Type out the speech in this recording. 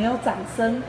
没有掌声。